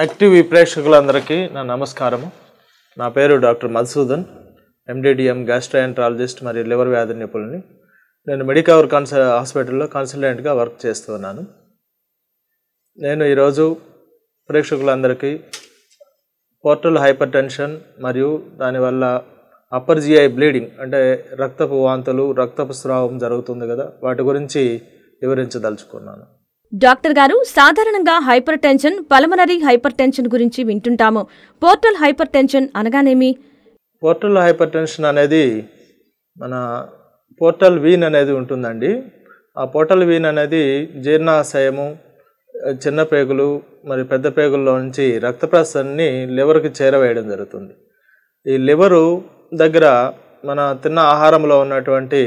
Active ప్రేక్షకులందరికీ నా నమస్కారము. నా పేరు డాక్టర్ మధుసూదన్ ఎండిడిఎం గ్యాస్ట్రాయంట్రాలజిస్ట్ మరియు లివర్ వ్యాధి నిపుణుని. నేను మెడికవర్ కన్సల్ హాస్పిటల్లో కన్సల్టెంట్గా వర్క్ చేస్తున్నాను. నేను ఈరోజు ప్రేక్షకులందరికీ పోర్టల్ హైపర్ టెన్షన్ మరియు దానివల్ల అప్పర్ జిఐ బ్లీడింగ్ అంటే రక్తపు వాంతులు రక్తపు స్రావం జరుగుతుంది కదా వాటి గురించి వివరించదలుచుకున్నాను. డాక్టర్ గారు సాధారణంగా hypertension pulmonary hypertension గురించి వింటుంటాము. పోర్టల్ హైపర్ టెన్షన్ అనగానేమి? పోర్టల్ హైపర్ టెన్షన్ అనేది మన పోర్టల్ వీన్ అనేది ఉంటుందండి. ఆ పోర్టల్ వీన్ అనేది జీర్ణాశయము చిన్న పేగులు మరి పెద్ద పేగుల్లో నుంచి రక్త ప్రసరణని లివర్కి చేరవేయడం జరుగుతుంది. ఈ లివరు దగ్గర మన తిన్న ఆహారంలో ఉన్నటువంటి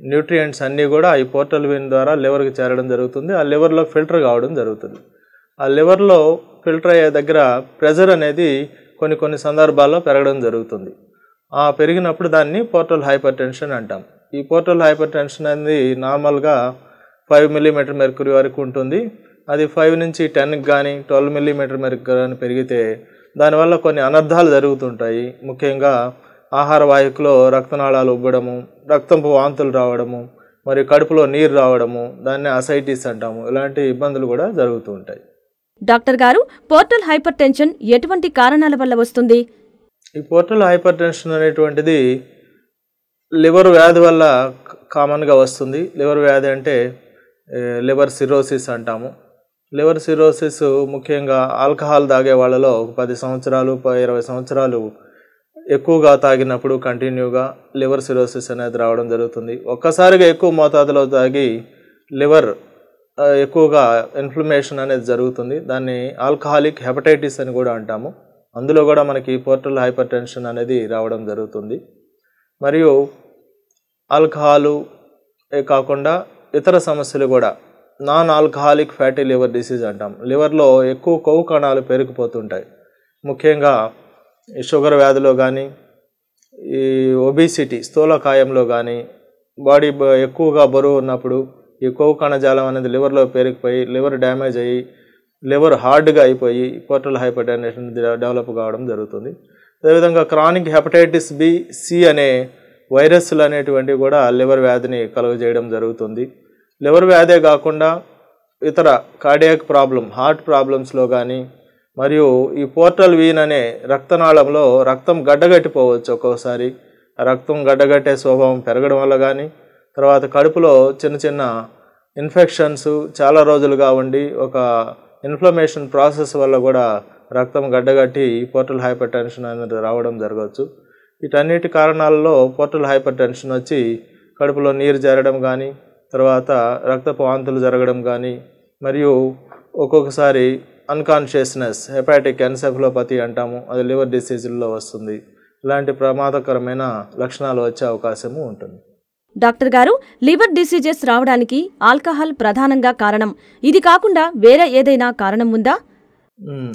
న్యూట్రియంట్స్ అన్నీ కూడా ఈ పోర్టల్ వీన్ ద్వారా లివర్కి చేరడం జరుగుతుంది. ఆ లివర్లో ఫిల్టర్ కావడం జరుగుతుంది. ఆ లివర్లో ఫిల్టర్ అయ్యే దగ్గర ప్రెజర్ అనేది కొన్ని కొన్ని సందర్భాల్లో పెరగడం జరుగుతుంది. ఆ పెరిగినప్పుడు దాన్ని పోర్టల్ హైపర్ టెన్షన్ అంటాం. ఈ పోర్టల్ హైపర్ టెన్షన్ అనేది నార్మల్గా ఫైవ్ మిల్లీమీటర్ మెర్కురీ వరకు ఉంటుంది. అది ఫైవ్ నుంచి టెన్కి కానీ ట్వెల్వ్ మిల్లీమీటర్ మెర్కురీ కానీ పెరిగితే దానివల్ల కొన్ని అనర్థాలు జరుగుతుంటాయి. ముఖ్యంగా ఆహార వాహికలో రక్తనాళాలు ఉబ్బడము రక్తంపు వాంతులు రావడము మరియు కడుపులో నీరు రావడము దాన్ని అసైటిస్ అంటాము. ఇలాంటి ఇబ్బందులు కూడా జరుగుతూ ఉంటాయి. డాక్టర్ గారు పోర్టల్ హైపర్ టెన్షన్ ఎటువంటి కారణాల వల్ల వస్తుంది? ఈ పోర్టల్ హైపర్ టెన్షన్ అనేటువంటిది లివర్ వ్యాధి వల్ల కామన్గా వస్తుంది. లివర్ వ్యాధి అంటే లివర్ సిరోసిస్ అంటాము. లివర్ సిరోసిస్ ముఖ్యంగా ఆల్కహాల్ తాగే వాళ్ళలో పది సంవత్సరాలు ఇరవై సంవత్సరాలు ఎక్కువగా తాగినప్పుడు కంటిన్యూగా లివర్ సిరోసిస్ అనేది రావడం జరుగుతుంది. ఒక్కసారిగా ఎక్కువ మోతాదులో తాగి లివర్ ఎక్కువగా ఇన్ఫ్లమేషన్ అనేది జరుగుతుంది. దాన్ని ఆల్కహాలిక్ హెపటైటిస్ అని కూడా అంటాము. అందులో కూడా మనకి పోర్టల్ హైపర్ టెన్షన్ అనేది రావడం జరుగుతుంది. మరియు ఆల్కహాలు ఏ కాకుండా ఇతర సమస్యలు కూడా non alcoholic fatty liver disease అంటాం. లివర్లో ఎక్కువ కొవ్వు కణాలు పెరిగిపోతుంటాయి. ముఖ్యంగా షుగర్ వ్యాధిలో కానీ ఈ ఒబిసిటీ స్థూలకాయంలో కానీ బాడీ ఎక్కువగా బరువు ఉన్నప్పుడు ఈ కొవ్వు కణజాలం అనేది లివర్లో పెరిగిపోయి లివర్ డ్యామేజ్ అయ్యి లివర్ హార్డ్గా అయిపోయి పోర్టల్ హైపర్టెన్షన్ డెవలప్ కావడం జరుగుతుంది. అదేవిధంగా క్రానిక్ హెపటైటిస్ బి సి అనే వైరస్లు అనేటువంటివి కూడా లివర్ వ్యాధిని కలుగజేయడం జరుగుతుంది. లివర్ వ్యాధే కాకుండా ఇతర కార్డియాక్ ప్రాబ్లం హార్ట్ ప్రాబ్లమ్స్లో కానీ మరియు ఈ పోర్టల్ వీన్ అనే రక్తనాళంలో రక్తం గడ్డగట్టిపోవచ్చు ఒక్కోసారి. ఆ రక్తం గడ్డగట్టే స్వభావం పెరగడం వల్ల కానీ తర్వాత కడుపులో చిన్న చిన్న ఇన్ఫెక్షన్స్ చాలా రోజులుగా ఉండి ఒక ఇన్ఫ్లమేషన్ ప్రాసెస్ వల్ల కూడా రక్తం గడ్డగట్టి పోర్టల్ హైపర్ టెన్షన్ అనేది రావడం జరగవచ్చు. వీటన్నిటి కారణాలలో పోర్టల్ హైపర్ టెన్షన్ వచ్చి కడుపులో నీరు జరగడం కానీ తర్వాత రక్తపు వాంతులు జరగడం కానీ మరియు ఒక్కొక్కసారి అన్కాన్షియస్నెస్ హెపాటిక్ ఎన్సెఫలోపతి అంటాము. అది లివర్ డిసీజుల్లో వస్తుంది. ఇలాంటి ప్రమాదకరమైన లక్షణాలు వచ్చే అవకాశము ఉంటుంది. డాక్టర్ గారు లివర్ డిసీజెస్ రావడానికి ఆల్కహాల్ ప్రధానంగా కారణం. ఇది కాకుండా వేరే ఏదైనా కారణం ఉందా?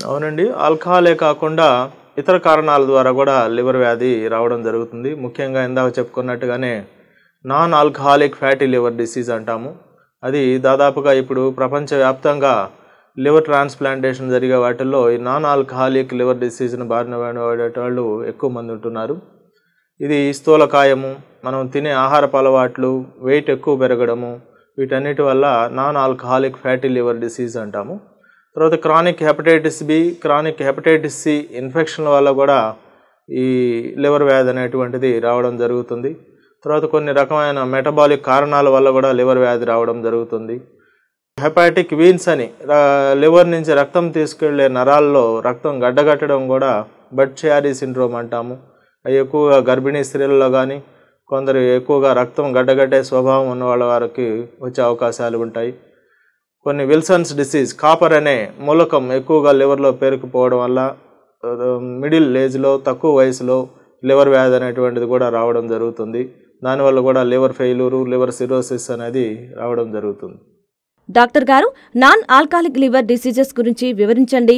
అవునండి. ఆల్కహాలే కాకుండా ఇతర కారణాల ద్వారా కూడా లివర్ వ్యాధి రావడం జరుగుతుంది. ముఖ్యంగా ఇందాక చెప్పుకున్నట్టుగానే non alcoholic fatty liver disease అంటాము. అది దాదాపుగా ఇప్పుడు ప్రపంచవ్యాప్తంగా లివర్ ట్రాన్స్ప్లాంటేషన్ జరిగే వాటిల్లో ఈ నాన్ ఆల్కహాలిక్ లివర్ డిసీజ్ను బారిన వాళ్ళు ఎక్కువ మంది ఉంటున్నారు. ఇది స్థూలకాయము మనం తినే ఆహారపు అలవాట్లు వెయిట్ ఎక్కువ పెరగడము వీటన్నిటి వల్ల non alcoholic fatty liver disease అంటాము. తర్వాత chronic hepatitis B chronic hepatitis C ఇన్ఫెక్షన్ల వల్ల కూడా ఈ లివర్ వ్యాధి అనేటువంటిది రావడం జరుగుతుంది. తర్వాత కొన్ని రకమైన మెటబాలిక్ కారణాల వల్ల కూడా లివర్ వ్యాధి రావడం జరుగుతుంది. హెపాటిక్ వీన్స్ అని లివర్ నుంచి రక్తం తీసుకెళ్ళే నరాల్లో రక్తం గడ్డగట్టడం కూడా బడ్ చియారీ సిండ్రోమ్ అంటాము. అవి ఎక్కువగా గర్భిణీ స్త్రీలలో కానీ కొందరు ఎక్కువగా రక్తం గడ్డగట్టే స్వభావం ఉన్న వాళ్ళ వారికి వచ్చే అవకాశాలు ఉంటాయి. కొన్ని విల్సన్స్ డిసీజ్ కాపర్ అనే మూలకం ఎక్కువగా లివర్లో పేరుకుపోవడం వల్ల మిడిల్ ఏజ్లో తక్కువ వయసులో లివర్ వ్యాధి అనేటువంటిది కూడా రావడం జరుగుతుంది. దానివల్ల కూడా లివర్ ఫెయిలూరు లివర్ సిరోసిస్ అనేది రావడం జరుగుతుంది. డాక్టర్ గారు నాన్ ఆల్కహాలిక్ లివర్ డిసీజెస్ గురించి వివరించండి.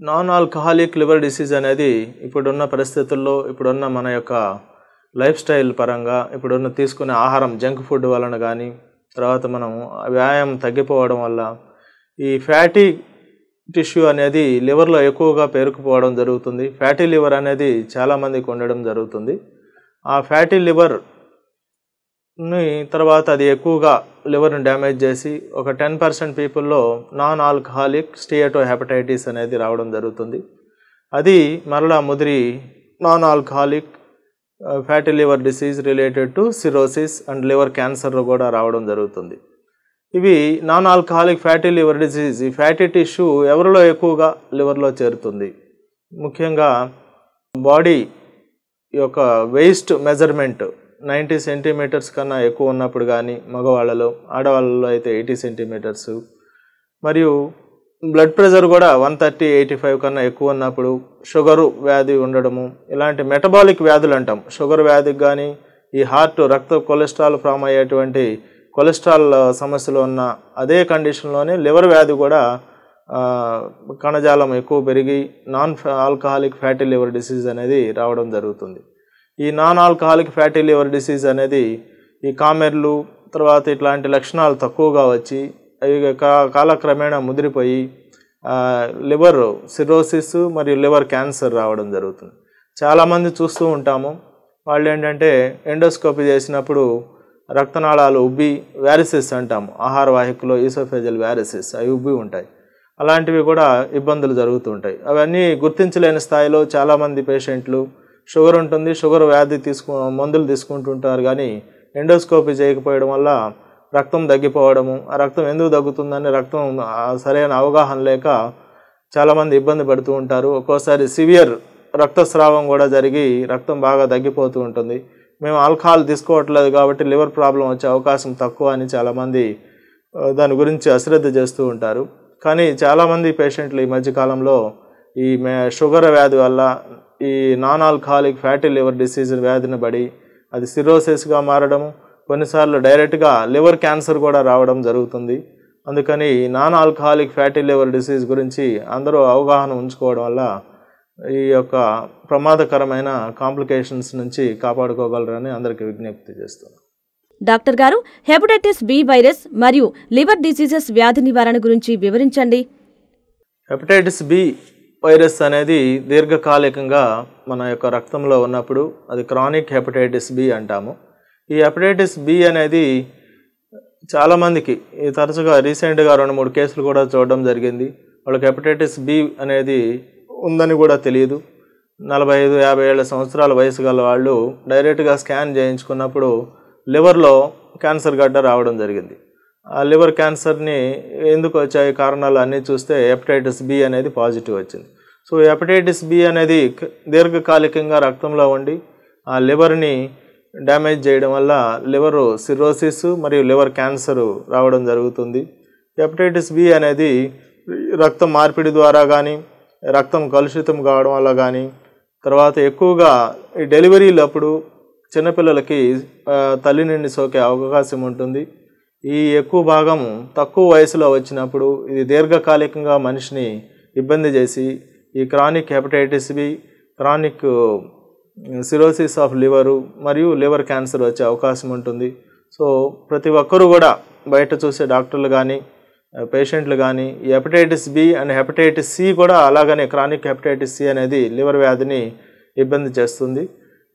నాన్ ఆల్కహాలిక్ లివర్ డిసీజ్ అనేది ఇప్పుడున్న పరిస్థితుల్లో ఇప్పుడున్న మన యొక్క లైఫ్ స్టైల్ పరంగా ఇప్పుడున్న తీసుకునే ఆహారం జంక్ ఫుడ్ వలన కానీ తర్వాత మనం వ్యాయామం తగ్గిపోవడం వల్ల ఈ ఫ్యాటీ టిష్యూ అనేది లివర్లో ఎక్కువగా పేరుకుపోవడం జరుగుతుంది. ఫ్యాటీ లివర్ అనేది చాలామందికి ఉండడం జరుగుతుంది. ఆ ఫ్యాటీ లివర్ తర్వాత అది ఎక్కువగా లివర్ని డ్యామేజ్ చేసి ఒక టెన్ పర్సెంట్ పీపుల్లో నాన్ ఆల్కహాలిక్ స్టియేటో హెపటైటిస్ అనేది రావడం జరుగుతుంది. అది మరలా ముదిరి non alcoholic fatty liver disease related to cirrhosis and liver cancer కూడా రావడం జరుగుతుంది. ఇవి non alcoholic fatty liver disease ఈ ఫ్యాటీ టిష్యూ ఎవరిలో ఎక్కువగా లివర్లో చేరుతుంది? ముఖ్యంగా బాడీ యొక్క వేస్ట్ మెజర్మెంట్ నైంటీ సెంటీమీటర్స్ కన్నా ఎక్కువ ఉన్నప్పుడు కానీ మగవాళ్ళలో ఆడవాళ్ళలో అయితే ఎయిటీ సెంటీమీటర్స్. మరియు బ్లడ్ ప్రెషర్ కూడా వన్ థర్టీ ఎయిటీ ఫైవ్ కన్నా ఎక్కువ ఉన్నప్పుడు షుగరు వ్యాధి ఉండడము ఇలాంటి మెటబాలిక్ వ్యాధులు అంటాం. షుగర్ వ్యాధికి కానీ ఈ హార్ట్ రక్త కొలెస్ట్రాల్ ఫామ్ అయ్యేటువంటి కొలెస్ట్రాల్ సమస్యలు ఉన్న అదే కండిషన్లోనే లివర్ వ్యాధి కూడా కణజాలం ఎక్కువ పెరిగి non alcoholic fatty liver disease అనేది రావడం జరుగుతుంది. ఈ non alcoholic fatty liver disease అనేది ఈ కామెర్లు తర్వాత ఇట్లాంటి లక్షణాలు తక్కువగా వచ్చి అవి కా- కాలక్రమేణా ముదిరిపోయి లివర్ సిరోసిస్ మరియు లివర్ క్యాన్సర్ రావడం జరుగుతుంది. చాలామంది చూస్తూ ఉంటాము. వాళ్ళు ఏంటంటే ఎండోస్కోపీ చేసినప్పుడు రక్తనాళాలు ఉబ్బి వ్యారిసిస్ అంటాము. ఆహార వాహికలో ఈసోఫేజల్ వ్యారిసిస్ అవి ఉబ్బి ఉంటాయి. అలాంటివి కూడా ఇబ్బందులు జరుగుతూ ఉంటాయి. అవన్నీ గుర్తించలేని స్థాయిలో చాలామంది పేషెంట్లు షుగర్ ఉంటుంది షుగర్ వ్యాధి తీసుకు మందులు తీసుకుంటుంటారు. కానీ ఎండోస్కోపీ చేయకపోవడం వల్ల రక్తం తగ్గిపోవడము ఆ రక్తం ఎందుకు తగ్గుతుందని రక్తం సరైన అవగాహన లేక చాలామంది ఇబ్బంది పడుతూ ఉంటారు. ఒక్కోసారి సివియర్ రక్తస్రావం కూడా జరిగి రక్తం బాగా తగ్గిపోతూ ఉంటుంది. మేము ఆల్కహాల్ తీసుకోవట్లేదు కాబట్టి లివర్ ప్రాబ్లం వచ్చే అవకాశం తక్కువ అని చాలామంది దాని గురించి అశ్రద్ధ చేస్తూ ఉంటారు. కానీ చాలామంది పేషెంట్లు ఈ మధ్యకాలంలో ఈ మే షుగర్ వ్యాధి వల్ల ఈ non alcoholic fatty liver disease వ్యాధిని పడి అది సిరోసిస్గా మారడము కొన్నిసార్లు డైరెక్ట్గా లివర్ క్యాన్సర్ కూడా రావడం జరుగుతుంది. అందుకని non alcoholic fatty liver disease గురించి అందరూ అవగాహన ఉంచుకోవడం వల్ల ఈ యొక్క ప్రమాదకరమైన కాంప్లికేషన్స్ నుంచి కాపాడుకోగలరని అందరికీ విజ్ఞప్తి చేస్తున్నాను. డాక్టర్ గారు హెపటైటిస్ బి వైరస్ మరియు లివర్ డిసీజెస్ వ్యాధి నివారణ గురించి వివరించండి. హెపటైటిస్ బి వైరస్ అనేది దీర్ఘకాలికంగా మన యొక్క రక్తంలో ఉన్నప్పుడు అది క్రానిక్ హెపటైటిస్ బి అంటాము. ఈ హెపటైటిస్ బి అనేది చాలామందికి ఈ తరచుగా రీసెంట్గా రెండు మూడు కేసులు కూడా చూడడం జరిగింది. వాళ్ళకి హెపటైటిస్ బి అనేది ఉందని కూడా తెలియదు. నలభై ఐదు యాభై ఏళ్ళ సంవత్సరాల వయసు గల వాళ్ళు డైరెక్ట్గా స్కాన్ చేయించుకున్నప్పుడు లివర్లో క్యాన్సర్ గడ్డ రావడం జరిగింది. ఆ లివర్ క్యాన్సర్ని ఎందుకు వచ్చాయి కారణాలు అన్నీ చూస్తే హెపటైటిస్ బి అనేది పాజిటివ్ వచ్చింది. సో హెపటైటిస్ బి అనేది దీర్ఘకాలికంగా రక్తంలో ఉండి ఆ లివర్ని డ్యామేజ్ చేయడం వల్ల లివరు సిరోసిస్ మరియు లివర్ క్యాన్సర్ రావడం జరుగుతుంది. హెపటైటిస్ బి అనేది రక్తం మార్పిడి ద్వారా కానీ రక్తం కలుషితం కావడం వల్ల కానీ తర్వాత ఎక్కువగా ఈ డెలివరీలప్పుడు చిన్నపిల్లలకి తల్లి నుండి సోకే అవకాశం ఉంటుంది. ఈ ఎక్కువ భాగం తక్కువ వయసులో వచ్చినప్పుడు ఇది దీర్ఘకాలికంగా మనిషిని ఇబ్బంది చేసి ఈ chronic hepatitis B chronic cirrhosis of liver మరియు లివర్ క్యాన్సర్ వచ్చే అవకాశం ఉంటుంది. సో ప్రతి ఒక్కరూ కూడా బయట చూసే డాక్టర్లు కానీ పేషెంట్లు కానీ ఈ hepatitis B and hepatitis C కూడా అలాగనే క్రానిక్ హెపటైటిస్ సి అనేది లివర్ వ్యాధిని ఇబ్బంది చేస్తుంది.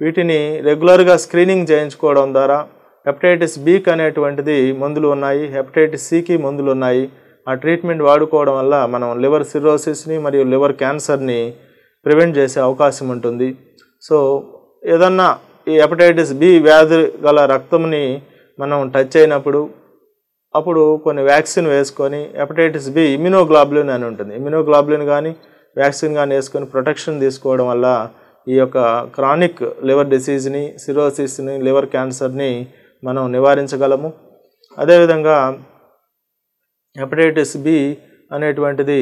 వీటిని రెగ్యులర్గా స్క్రీనింగ్ చేయించుకోవడం ద్వారా హెపటైటిస్ బికి అనేటువంటిది మందులు ఉన్నాయి హెపటైటిస్ సికి మందులు ఉన్నాయి. ఆ ట్రీట్మెంట్ వాడుకోవడం వల్ల మనం లివర్ సిరోసిస్ని మరియు లివర్ క్యాన్సర్ని ప్రివెంట్ చేసే అవకాశం ఉంటుంది. సో ఏదన్నా ఈ హెపటైటిస్ బి వ్యాధి గల రక్తంని మనం టచ్ అయినప్పుడు అప్పుడు కొన్ని వ్యాక్సిన్ వేసుకొని హెపటైటిస్ బి ఇమ్యునోగ్లాబ్లిన్ అని ఉంటుంది. ఇమ్యునోగ్లాబ్లిన్ కానీ వ్యాక్సిన్ కానీ వేసుకొని ప్రొటెక్షన్ తీసుకోవడం వల్ల ఈ యొక్క క్రానిక్ లివర్ డిసీజ్ని సిరోసిస్ని లివర్ క్యాన్సర్ని మనం నివారించగలము. అదేవిధంగా హెపటైటిస్ బి అనేటువంటిది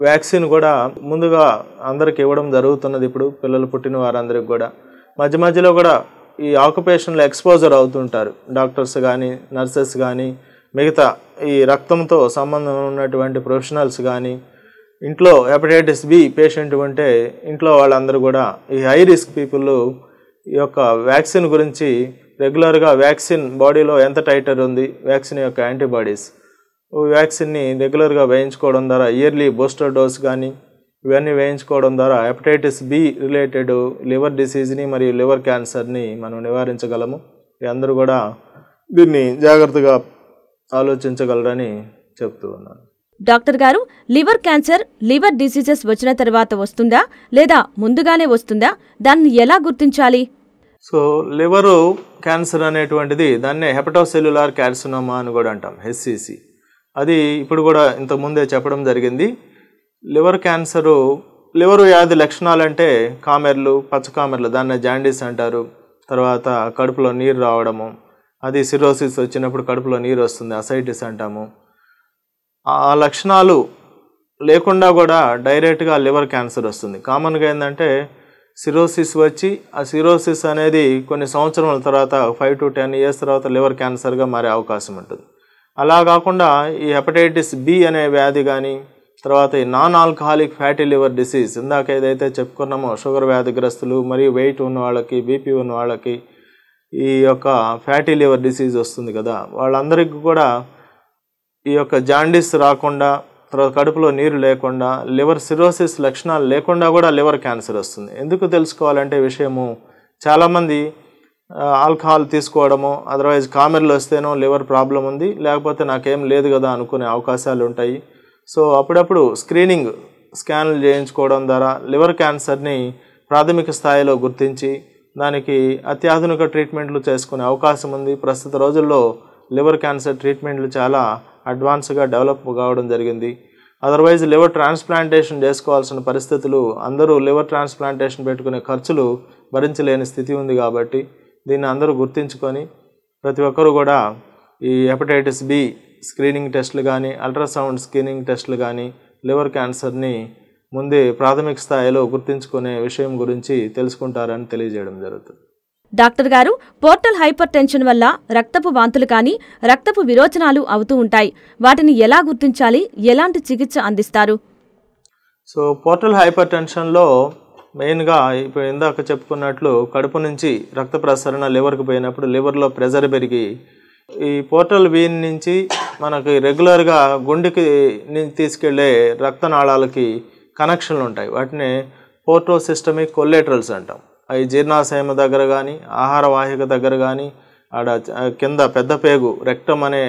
వ్యాక్సిన్ కూడా ముందుగా అందరికి ఇవ్వడం జరుగుతున్నది ఇప్పుడు పిల్లలు పుట్టిన వారందరికి కూడా. మధ్య మధ్యలో కూడా ఈ ఆక్యుపేషన్లో ఎక్స్పోజర్ అవుతుంటారు. డాక్టర్స్ కానీ నర్సెస్ కానీ మిగతా ఈ రక్తంతో సంబంధం ఉన్నటువంటి ప్రొఫెషనల్స్ కానీ ఇంట్లో హెపటైటిస్ బి పేషెంట్ ఉంటే ఇంట్లో వాళ్ళందరూ కూడా ఈ హై రిస్క్ పీపుల్ ఈ యొక్క వ్యాక్సిన్ గురించి రెగ్యులర్గా వ్యాక్సిన్ బాడీలో ఎంత టైటర్ ఉంది వ్యాక్సిన్ యొక్క యాంటీబాడీస్ వ్యాక్సిన్ని రెగ్యులర్గా వేయించుకోవడం ద్వారా ఇయర్లీ బూస్టర్ డోస్ కానీ ఇవన్నీ వేయించుకోవడం ద్వారా హెపటైటిస్ బి రిలేటెడ్ లివర్ డిసీజ్ని మరియు లివర్ క్యాన్సర్ని మనం నివారించగలము. అందరూ కూడా దీన్ని జాగ్రత్తగా ఆలోచించగలరని చెప్తూ ఉన్నాను. డాక్టర్ గారు లివర్ క్యాన్సర్ లివర్ డిసీజెస్ వచ్చిన తర్వాత వస్తుందా? లేదా ముందుగానే వస్తుందా? దాన్ని ఎలా గుర్తించాలి? సో లివరు క్యాన్సర్ అనేటువంటిది దాన్నే హెపటోసెల్యులార్ క్యాన్సనోమా అని కూడా అంటాం హెచ్సిసి అది ఇప్పుడు కూడా ఇంతకుముందే చెప్పడం జరిగింది. లివర్ క్యాన్సరు లివర్ వ్యాధి లక్షణాలంటే కామెర్లు పచ్చకామెర్లు దాన్ని జాండీస్ అంటారు. తర్వాత కడుపులో నీరు రావడము అది సిరోసిస్ వచ్చినప్పుడు కడుపులో నీరు వస్తుంది అసైటిస్ అంటాము. ఆ లక్షణాలు లేకుండా కూడా డైరెక్ట్గా లివర్ క్యాన్సర్ వస్తుంది. కామన్గా ఏంటంటే సిరోసిస్ వచ్చి ఆ సిరోసిస్ అనేది కొన్ని సంవత్సరాల తర్వాత ఫైవ్ టు టెన్ ఇయర్స్ తర్వాత లివర్ క్యాన్సర్గా మారే అవకాశం ఉంటుంది. అలా కాకుండా ఈ హెపటైటిస్ బి అనే వ్యాధి కానీ తర్వాత ఈ non alcoholic fatty liver disease ఇందాక ఏదైతే చెప్పుకున్నామో షుగర్ వ్యాధిగ్రస్తులు మరియు వెయిట్ ఉన్న వాళ్ళకి బీపీ ఉన్న వాళ్ళకి ఈ యొక్క ఫ్యాటీ లివర్ డిసీజ్ వస్తుంది కదా. వాళ్ళందరికీ కూడా ఈ యొక్క జాండీస్ రాకుండా తర్వాత కడుపులో నీరు లేకుండా లివర్ సిరోసిస్ లక్షణాలు లేకుండా కూడా లివర్ క్యాన్సర్ వస్తుంది. ఎందుకు తెలుసుకోవాలంటే విషయము చాలామంది ఆల్కహాల్ తీసుకోవడము అదర్వైజ్ కామెర్లు వస్తేనో లివర్ ప్రాబ్లం ఉంది లేకపోతే నాకేం లేదు కదా అనుకునే అవకాశాలు ఉంటాయి. సో అప్పుడప్పుడు స్క్రీనింగ్ స్కాన్లు చేయించుకోవడం ద్వారా లివర్ క్యాన్సర్ని ప్రాథమిక స్థాయిలో గుర్తించి దానికి అత్యాధునిక ట్రీట్మెంట్లు చేసుకునే అవకాశం ఉంది. ప్రస్తుత రోజుల్లో లివర్ క్యాన్సర్ ట్రీట్మెంట్లు చాలా అడ్వాన్స్గా డెవలప్ కావడం జరిగింది. అదర్వైజ్ లివర్ ట్రాన్స్ప్లాంటేషన్ చేసుకోవాల్సిన పరిస్థితులు అందరూ లివర్ ట్రాన్స్ప్లాంటేషన్ పెట్టుకునే ఖర్చులు భరించలేని స్థితి ఉంది కాబట్టి దీన్ని అందరూ గుర్తించుకొని ప్రతి ఒక్కరూ కూడా ఈ హెపటైటిస్ బి స్క్రీనింగ్ టెస్టులు కానీ అల్ట్రాసౌండ్ స్క్రీనింగ్ టెస్టులు కానీ లివర్ క్యాన్సర్ని ముందే ప్రాథమిక స్థాయిలో గుర్తించుకునే విషయం గురించి తెలుసుకుంటారని తెలియజేయడం జరుగుతుంది. డాక్టర్ గారు పోర్టల్ హైపర్ టెన్షన్ వల్ల రక్తపు వాంతులు కానీ రక్తపు విరోచనాలు అవుతూ ఉంటాయి. వాటిని ఎలా గుర్తించాలి? ఎలాంటి చికిత్స అందిస్తారు? సో పోర్టల్ హైపర్ టెన్షన్లో మెయిన్గా ఇప్పుడు ఇందాక చెప్పుకున్నట్లు కడుపు నుంచి రక్త ప్రసరణ లివర్కి పోయినప్పుడు లివర్లో ప్రెజర్ పెరిగి ఈ పోర్టల్ వీన్ నుంచి మనకి రెగ్యులర్గా గుండెకి నుంచి తీసుకెళ్ళే రక్తనాళాలకి కనెక్షన్లు ఉంటాయి. వాటిని పోర్టోసిస్టమిక్ కొల్లేటరల్స్ అంటాం. అవి జీర్ణాశయం దగ్గర కానీ ఆహార వాహిక దగ్గర కానీ ఆడ కింద పెద్ద పేగు రెక్టం అనే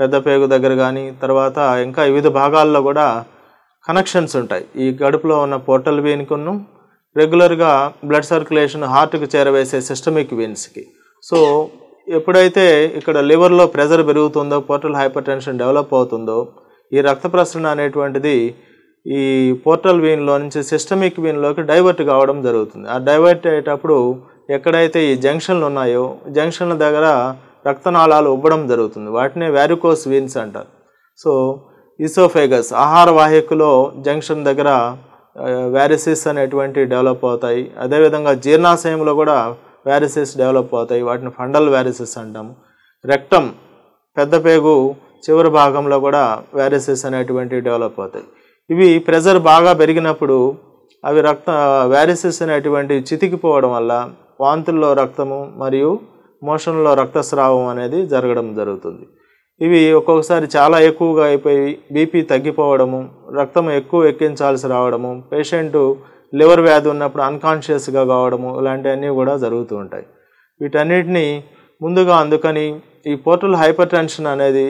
పెద్ద పేగు దగ్గర కానీ తర్వాత ఇంకా వివిధ భాగాల్లో కూడా కనెక్షన్స్ ఉంటాయి. ఈ గడుపులో ఉన్న పోర్టల్ వీన్కును రెగ్యులర్గా బ్లడ్ సర్క్యులేషన్ హార్ట్కి చేరవేసే సిస్టమిక్ వీన్స్కి సో ఎప్పుడైతే ఇక్కడ లివర్లో ప్రెజర్ పెరుగుతుందో పోర్టల్ హైపర్ టెన్షన్ డెవలప్ అవుతుందో ఈ రక్త ప్రసరణ అనేటువంటిది ఈ పోర్టల్ వీన్లో నుంచి సిస్టమిక్ వీన్లోకి డైవర్ట్ కావడం జరుగుతుంది. ఆ డైవర్ట్ అయ్యేటప్పుడు ఎక్కడైతే ఈ జంక్షన్లు ఉన్నాయో జంక్షన్ల దగ్గర రక్తనాళాలు ఉబ్బడం జరుగుతుంది. వాటినే వ్యారికోస్ వీన్స్ అంటారు. సో ఇసోఫేగస్ ఆహార వాహికలో జంక్షన్ దగ్గర వ్యారిసిస్ అనేటువంటి డెవలప్ అవుతాయి. అదేవిధంగా జీర్ణాశయంలో కూడా వ్యారిసిస్ డెవలప్ అవుతాయి. వాటిని ఫండల్ వ్యారిసిస్ అంటాము. రక్తం పెద్ద పేగు చివరి భాగంలో కూడా వ్యారిసిస్ అనేటువంటివి డెవలప్ అవుతాయి. ఇవి ప్రెజర్ బాగా పెరిగినప్పుడు అవి రక్త వ్యారిసిస్ అనేటువంటి చితికిపోవడం వల్ల వాంతుల్లో రక్తము మరియు మోషన్లో రక్తస్రావం అనేది జరగడం జరుగుతుంది. ఇవి ఒక్కొక్కసారి చాలా ఎక్కువగా అయిపోయి బీపీ తగ్గిపోవడము రక్తం ఎక్కువ ఎక్కించాల్సి రావడము పేషెంట్ లివర్ వ్యాధి ఉన్నప్పుడు అన్కాన్షియస్గా కావడము ఇలాంటివన్నీ కూడా జరుగుతూ ఉంటాయి. వీటన్నిటిని ముందుగా అందుకని ఈ పోర్టల్ హైపర్ టెన్షన్ అనేది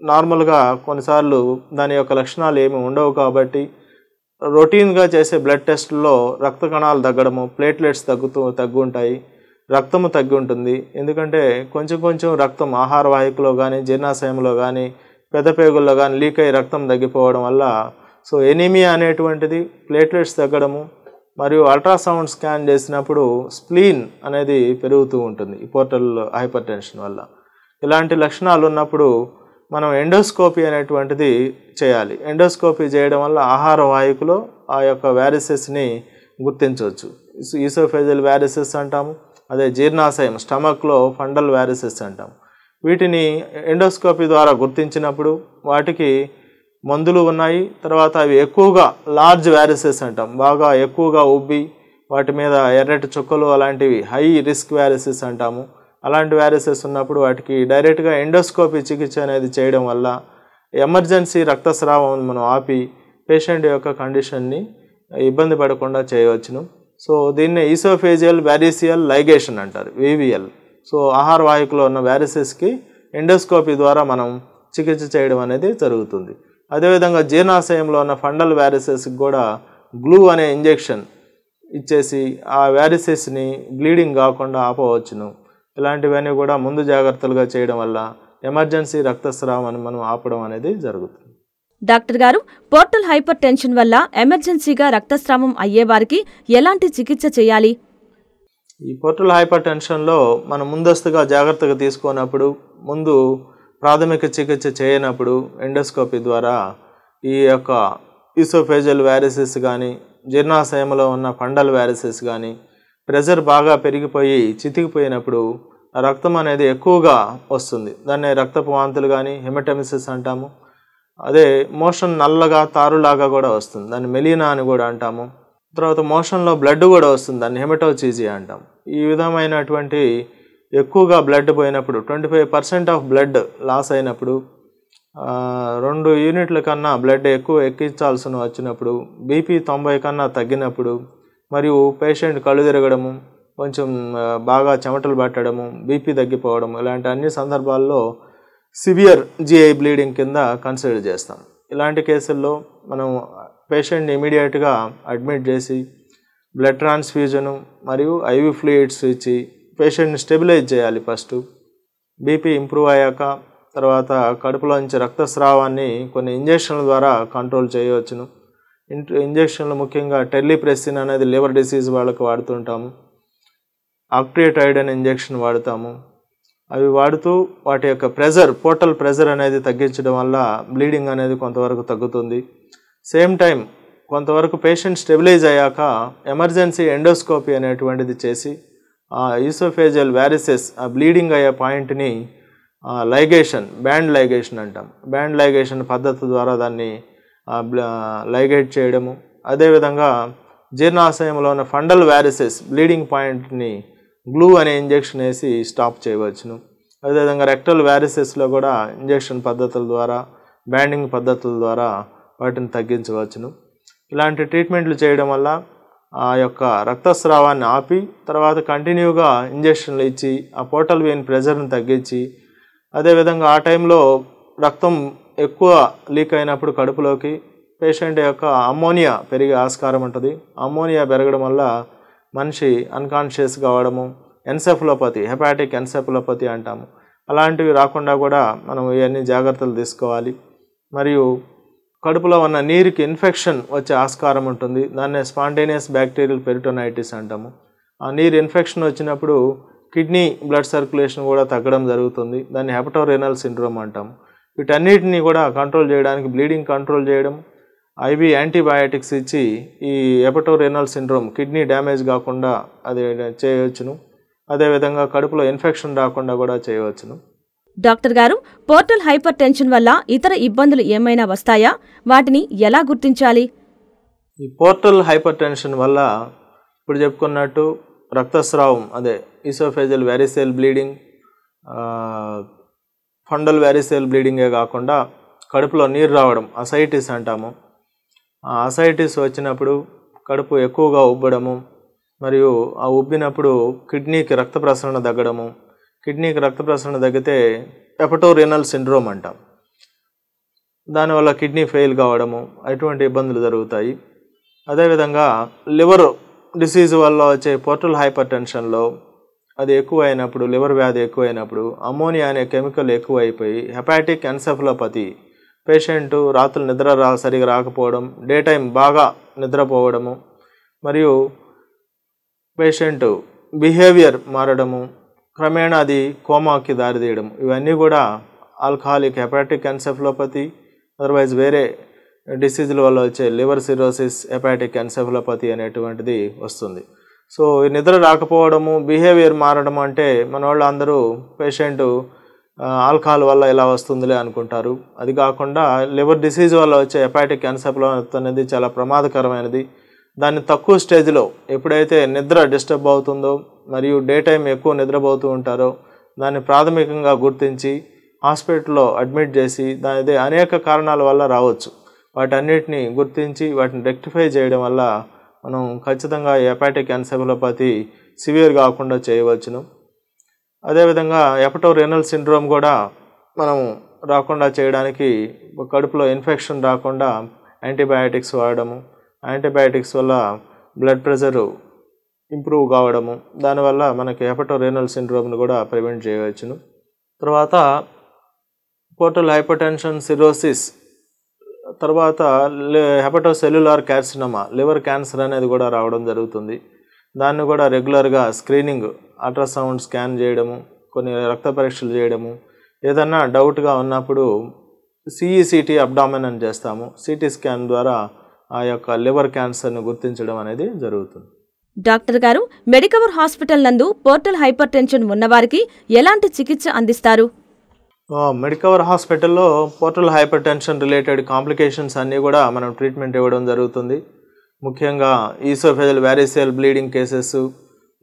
నార్మల్గా కొన్నిసార్లు దాని యొక్క లక్షణాలు ఏమి ఉండవు కాబట్టి రొటీన్గా చేసే బ్లడ్ టెస్ట్లో రక్త కణాలు తగ్గడము ప్లేట్లెట్స్ తగ్గుతూ తగ్గుంటాయి. రక్తము తగ్గి ఉంటుంది. ఎందుకంటే కొంచెం కొంచెం రక్తం ఆహార వాహికలో కానీ జీర్ణాశయంలో కానీ పెద్ద పేగుల్లో కానీ లీక్ అయ్యి రక్తం తగ్గిపోవడం వల్ల సో ఎనీమియా అనేటువంటిది ప్లేట్లెట్స్ తగ్గడము మరియు అల్ట్రాసౌండ్ స్కాన్ చేసినప్పుడు స్ప్లీన్ అనేది పెరుగుతూ ఉంటుంది ఈ పోర్టల్ హైపర్ టెన్షన్ వల్ల. ఇలాంటి లక్షణాలు ఉన్నప్పుడు మనం ఎండోస్కోపీ అనేటువంటిది చేయాలి. ఎండోస్కోపీ చేయడం వల్ల ఆహార వాయుకులో ఆ యొక్క వ్యారిసెస్ని గుర్తించవచ్చు. ఈసోఫేజల్ వ్యారిసెస్ అంటాము. అదే జీర్ణాశయం స్టమక్లో ఫండల్ వ్యారిసెస్ అంటాం. వీటిని ఎండోస్కోపీ ద్వారా గుర్తించినప్పుడు వాటికి మందులు ఉన్నాయి. తర్వాత అవి ఎక్కువగా లార్జ్ వ్యారిసెస్ అంటాం. బాగా ఎక్కువగా ఉబ్బి వాటి మీద ఎర్రటి చుక్కలు అలాంటివి హై రిస్క్ వ్యారిసెస్ అంటాము. అలాంటి వ్యారిసెస్ ఉన్నప్పుడు వాటికి డైరెక్ట్గా ఎండోస్కోపీ చికిత్స అనేది చేయడం వల్ల ఎమర్జెన్సీ రక్తస్రావం మనం ఆపి పేషెంట్ యొక్క కండిషన్ని ఇబ్బంది పడకుండా చేయవచ్చును. సో దీన్ని ఈసోఫేజియల్ వ్యారిసియల్ లైగేషన్ అంటారు వివిఎల్ సో ఆహార వాహికలో ఉన్న వ్యారిసెస్కి ఎండోస్కోపీ ద్వారా మనం చికిత్స చేయడం అనేది జరుగుతుంది. అదేవిధంగా జీర్ణాశయంలో ఉన్న ఫండల్ వ్యారిసెస్కి కూడా గ్లూ అనే ఇంజెక్షన్ ఇచ్చేసి ఆ వ్యారిసెస్ని బ్లీడింగ్ కాకుండా ఆపవచ్చును. ఇలాంటివన్నీ కూడా ముందు జాగ్రత్తలుగా చేయడం వల్ల ఎమర్జెన్సీ రక్తస్రావాన్ని మనం ఆపడం అనేది జరుగుతుంది. డాక్టర్ గారు పోర్టల్ హైపర్ టెన్షన్ వల్ల ఎమర్జెన్సీగా రక్తస్రావం అయ్యేవారికి ఎలాంటి చికిత్స చేయాలి? ఈ పోర్టల్ హైపర్ టెన్షన్లో మనం ముందస్తుగా జాగ్రత్తగా తీసుకున్నప్పుడు ముందు ప్రాథమిక చికిత్స చేయనప్పుడు ఎండోస్కోపీ ద్వారా ఈ యొక్క ఈసోఫేజల్ వ్యారిసెస్ కానీ జీర్ణాశయంలో ఉన్న ఫండల్ వ్యారిసెస్ కానీ ప్రెషర్ బాగా పెరిగిపోయి చితికిపోయినప్పుడు రక్తం అనేది ఎక్కువగా వస్తుంది. దాన్ని రక్తపు వాంతులు కానీ హెమటమిసిస్ అంటాము. అదే మోషన్ నల్లగా తారులాగా కూడా వస్తుంది. దాన్ని మెలీనా అని కూడా అంటాము. తర్వాత మోషన్లో బ్లడ్ కూడా వస్తుంది. దాన్ని హెమటోచీజీ అంటాం ఈ విధమైనటువంటి ఎక్కువగా బ్లడ్ పోయినప్పుడు twenty five percent of blood loss అయినప్పుడు రెండు యూనిట్ల కన్నా బ్లడ్ ఎక్కువ ఎక్కించాల్సిన వచ్చినప్పుడు బీపీ తొంభై కన్నా తగ్గినప్పుడు మరియు పేషెంట్ కళ్ళు తిరగడము కొంచెం బాగా చెమటలు పట్టడము బీపీ తగ్గిపోవడం ఇలాంటి అన్ని సందర్భాల్లో సివియర్ జిఐ బ్లీడింగ్ కింద కన్సిడర్ చేస్తాం. ఇలాంటి కేసుల్లో మనం పేషెంట్ని ఇమీడియట్గా అడ్మిట్ చేసి బ్లడ్ ట్రాన్స్ఫ్యూజను మరియు ఐవి ఫ్లూయిడ్స్ ఇచ్చి పేషెంట్ని స్టెబిలైజ్ చేయాలి ఫస్ట్. బీపీ ఇంప్రూవ్ అయ్యాక తర్వాత కడుపులోంచి రక్తస్రావాన్ని కొన్ని ఇంజెక్షన్ల ద్వారా కంట్రోల్ చేయవచ్చును. ఇంట్ ఇంజెక్షన్లు ముఖ్యంగా టెర్లీప్రెసిన్ అనేది లివర్ డిసీజ్ వాళ్ళకి వాడుతుంటాము. ఆక్టియోటైడ్ అనే ఇంజెక్షన్ వాడతాము. అవి వాడుతూ వాటి యొక్క ప్రెజర్ పోర్టల్ ప్రెజర్ అనేది తగ్గించడం వల్ల బ్లీడింగ్ అనేది కొంతవరకు తగ్గుతుంది. సేమ్ టైం కొంతవరకు పేషెంట్ స్టెబిలైజ్ అయ్యాక ఎమర్జెన్సీ ఎండోస్కోపీ అనేటువంటిది చేసి ఆ ఈసోఫేజియల్ వ్యారిసెస్ ఆ బ్లీడింగ్ అయ్యే పాయింట్ని లైగేషన్ బ్యాండ్ లైగేషన్ అంటాం. బ్యాండ్ లైగేషన్ పద్ధతి ద్వారా దాన్ని లైగేట్ చేయడము. అదేవిధంగా జీర్ణాశయంలో ఉన్న ఫండల్ వ్యారిసెస్ బ్లీడింగ్ పాయింట్ని గ్లూ అనే ఇంజెక్షన్ వేసి స్టాప్ చేయవచ్చును. అదేవిధంగా రెక్టల్ వ్యారిసెస్లో కూడా ఇంజెక్షన్ పద్ధతుల ద్వారా బ్యాండింగ్ పద్ధతుల ద్వారా వాటిని తగ్గించవచ్చును. ఇలాంటి ట్రీట్మెంట్లు చేయడం వల్ల ఆ యొక్క రక్తస్రావాన్ని ఆపి తర్వాత కంటిన్యూగా ఇంజెక్షన్లు ఇచ్చి ఆ పోర్టల్ వెయిన్ ప్రెజర్ని తగ్గించి అదేవిధంగా ఆ టైంలో రక్తం ఎక్కువ లీక్ అయినప్పుడు కడుపులోకి పేషెంట్ యొక్క అమ్మోనియా పెరిగే ఆస్కారం ఉంటుంది. అమ్మోనియా పెరగడం వల్ల మనిషి అన్కాన్షియస్ కావడము ఎన్సెఫలోపతి హెపాటిక్ ఎన్సెఫలోపతి అంటాము. అలాంటివి రాకుండా కూడా మనం ఇవన్నీ జాగ్రత్తలు తీసుకోవాలి. మరియు కడుపులో ఉన్న నీరుకి ఇన్ఫెక్షన్ వచ్చే ఆస్కారం ఉంటుంది. దాన్నే స్పాంటేనియస్ బ్యాక్టీరియల్ పెరిటోనైటిస్ అంటాము. ఆ నీరు ఇన్ఫెక్షన్ వచ్చినప్పుడు కిడ్నీ బ్లడ్ సర్క్యులేషన్ కూడా తగ్గడం జరుగుతుంది. దాన్ని హెపటోరెనల్ సిండ్రోమ్ అంటాము. వీటన్నిటిని కూడా కంట్రోల్ చేయడానికి బ్లీడింగ్ కంట్రోల్ చేయడం ఐవి యాంటీబయాటిక్స్ ఇచ్చి ఈ హెపటోరెనల్ సిండ్రోమ్ కిడ్నీ డ్యామేజ్ కాకుండా అది చేయవచ్చును. అదేవిధంగా కడుపులో ఇన్ఫెక్షన్ రాకుండా కూడా చేయవచ్చును. డాక్టర్ గారు పోర్టల్ హైపర్ టెన్షన్ వల్ల ఇతర ఇబ్బందులు ఏమైనా వస్తాయా? వాటిని ఎలా గుర్తించాలి? ఈ పోర్టల్ హైపర్ టెన్షన్ వల్ల ఇప్పుడు చెప్పుకున్నట్టు రక్తస్రావం అదే ఈసోఫేజల్ వ్యారిసేల్ బ్లీడింగ్ ఫండల్ వ్యారిసేల్ బ్లీడింగే కాకుండా కడుపులో నీరు రావడం అసైటిస్ అంటాము. ఆ అసైటిస్ వచ్చినప్పుడు కడుపు ఎక్కువగా ఉబ్బడము మరియు ఆ ఉబ్బినప్పుడు కిడ్నీకి రక్త ప్రసరణ తగ్గడము. కిడ్నీకి రక్త ప్రసరణ తగ్గితే ఎపటోరేనల్ సిండ్రోమ్ అంటాం. దానివల్ల కిడ్నీ ఫెయిల్ కావడము అటువంటి ఇబ్బందులు జరుగుతాయి. అదేవిధంగా లివర్ డిసీజ్ వల్ల వచ్చే పోర్టల్ హైపర్ టెన్షన్లో అది ఎక్కువ అయినప్పుడు లివర్ వ్యాధి ఎక్కువైనప్పుడు అమోనియా అనే కెమికల్ ఎక్కువ అయిపోయి హెపాటిక్ ఎన్సెఫలోపతి పేషెంట్ రాత్రులు నిద్ర రా సరిగా రాకపోవడం డే టైం బాగా నిద్రపోవడము మరియు పేషెంట్ బిహేవియర్ మారడము క్రమేణా అది కోమాకి దారితీయడం ఇవన్నీ కూడా ఆల్కహాలిక్ హెపాటిక్ ఎన్సెఫలోపతి అదర్వైజ్ వేరే డిసీజుల వల్ల వచ్చే లివర్ సిరోసిస్ హెపాటిక్ ఎన్సెఫలోపతి అనేటువంటిది వస్తుంది. సో నిద్ర రాకపోవడము బిహేవియర్ మారడం అంటే మన వాళ్ళు అందరూ పేషెంట్ ఆల్కహాల్ వల్ల ఇలా వస్తుందిలే అనుకుంటారు. అది కాకుండా లివర్ డిసీజ్ వల్ల వచ్చే హెపాటిక్ ఎన్సెఫలోపతి అనేది చాలా ప్రమాదకరమైనది. దాన్ని తక్కువ స్టేజ్లో ఎప్పుడైతే నిద్ర డిస్టర్బ్ అవుతుందో మరియు డే టైం ఎక్కువ నిద్రపోతూ ఉంటారో దాన్ని ప్రాథమికంగా గుర్తించి హాస్పిటల్లో అడ్మిట్ చేసి దాని అనేక కారణాల వల్ల రావచ్చు. వాటన్నిటిని గుర్తించి వాటిని రెక్టిఫై చేయడం వల్ల మనం ఖచ్చితంగా హెపాటిక్ ఎన్సెఫలోపతి సివియర్ కాకుండా చేయవచ్చును. అదేవిధంగా ఎపటో రెనల్ సిండ్రోమ్ కూడా మనం రాకుండా చేయడానికి కడుపులో ఇన్ఫెక్షన్ రాకుండా యాంటీబయాటిక్స్ వాడడము యాంటీబయాటిక్స్ వల్ల బ్లడ్ ప్రెషర్ ఇంప్రూవ్ కావడము దానివల్ల మనకి హెపటోరేనల్ సిండ్రోమ్ని కూడా ప్రివెంట్ చేయవచ్చును. తర్వాత పోర్టల్ హైపర్టెన్షన్ సిరోసిస్ తర్వాత హెపటోసెల్యులార్ క్యార్సినమా లివర్ క్యాన్సర్ అనేది కూడా రావడం జరుగుతుంది. దాన్ని కూడా రెగ్యులర్గా స్క్రీనింగ్ అల్ట్రాసౌండ్ స్కాన్ చేయడము కొన్ని రక్త పరీక్షలు చేయడము ఏదన్నా డౌట్గా ఉన్నప్పుడు సిఈసిటీ అబ్డామెన్ అని చేస్తాము. సిటీ స్కాన్ ద్వారా ఆ యొక్క లివర్ క్యాన్సర్ను గుర్తించడం అనేది జరుగుతుంది. డాక్టర్ గారు మెడికవర్ హాస్పిటల్ నందు పోర్టల్ హైపర్ టెన్షన్ ఉన్నవారికి ఎలాంటి చికిత్స అందిస్తారు? మెడికవర్ హాస్పిటల్లో portal hypertension related complications అన్నీ కూడా మనం ట్రీట్మెంట్ ఇవ్వడం జరుగుతుంది. ముఖ్యంగా ఈసోఫెజల్ వ్యారిసేల్ బ్లీడింగ్ కేసెస్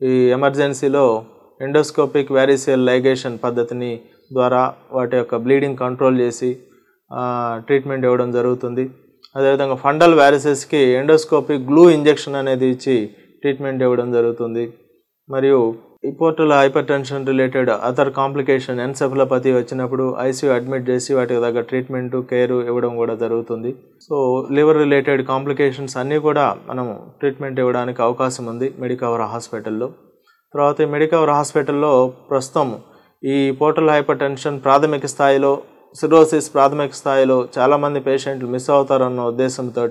ఈ ఎమర్జెన్సీలో ఎండోస్కోపిక్ వ్యారిసేల్ లైగేషన్ పద్ధతిని ద్వారా వాటి యొక్క బ్లీడింగ్ కంట్రోల్ చేసి ట్రీట్మెంట్ ఇవ్వడం జరుగుతుంది. అదేవిధంగా ఫండల్ వ్యారిసెస్కి ఎండోస్కోపీ గ్లూ ఇంజెక్షన్ అనేది ఇచ్చి ట్రీట్మెంట్ ఇవ్వడం జరుగుతుంది. మరియు ఈ portal hypertension related other complication encephalopathy వచ్చినప్పుడు ఐసీయూ అడ్మిట్ చేసి వాటికి తగ్గ ట్రీట్మెంట్ కేర్ ఇవ్వడం కూడా జరుగుతుంది. సో లివర్ రిలేటెడ్ కాంప్లికేషన్స్ అన్నీ కూడా మనము ట్రీట్మెంట్ ఇవ్వడానికి అవకాశం ఉంది మెడికవర్ హాస్పిటల్లో. తర్వాత ఈ మెడికవర్ హాస్పిటల్లో ప్రస్తుతం ఈ పోర్టల్ హైపర్ టెన్షన్ ప్రాథమిక స్థాయిలో సిరోసిస్ ప్రాథమిక స్థాయిలో చాలామంది పేషెంట్లు మిస్ అవుతారన్న ఉద్దేశంతో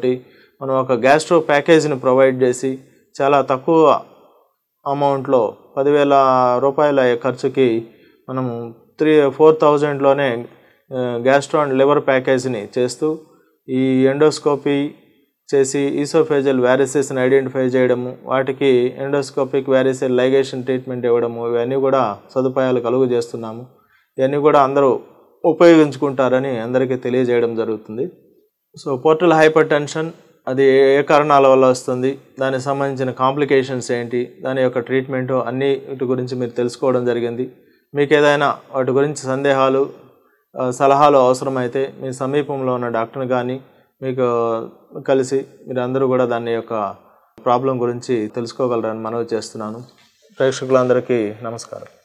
మనం ఒక గ్యాస్ట్రో ప్యాకేజీని ప్రొవైడ్ చేసి చాలా తక్కువ అమౌంట్లో పదివేల రూపాయల ఖర్చుకి మనము త్రీ ఫోర్ థౌజండ్లోనే గ్యాస్ట్రో అండ్ లివర్ ప్యాకేజీని చేస్తూ ఈ ఎండోస్కోపీ చేసి ఈసోఫేజల్ వ్యారిసెస్ని ఐడెంటిఫై చేయడము వాటికి ఎండోస్కోపిక్ వ్యారిసెల్ లైగేషన్ ట్రీట్మెంట్ ఇవ్వడము ఇవన్నీ కూడా సదుపాయాలు కలుగు చేస్తున్నాము. ఇవన్నీ కూడా అందరూ ఉపయోగించుకుంటారని అందరికీ తెలియజేయడం జరుగుతుంది. సో పోర్టల్ హైపర్ టెన్షన్ అది ఏ కారణాల వల్ల వస్తుంది? దానికి సంబంధించిన కాంప్లికేషన్స్ ఏంటి? దాని యొక్క ట్రీట్మెంట్ అన్ని వీటి గురించి మీరు తెలుసుకోవడం జరిగింది. మీకు ఏదైనా వాటి గురించి సందేహాలు సలహాలు అవసరమైతే మీ సమీపంలో ఉన్న డాక్టర్ని కానీ మీకు కలిసి మీరందరూ కూడా దాని యొక్క ప్రాబ్లం గురించి తెలుసుకోగలరని మనవి చేస్తున్నాను. ప్రేక్షకులందరికీ నమస్కారం.